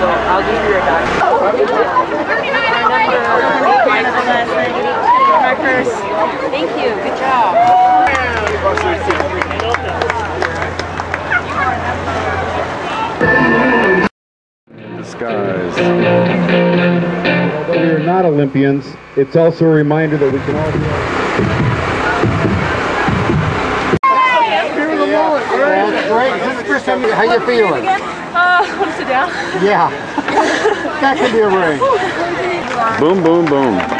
So I'll give you your bag. My purse. Thank you. Good job. Disguise. Although we are not Olympians, it's also a reminder that we can all be. That's great. Is this the first time you, how you feeling? Uh, want to sit down? Yeah. That could be a ring. Boom, boom, boom.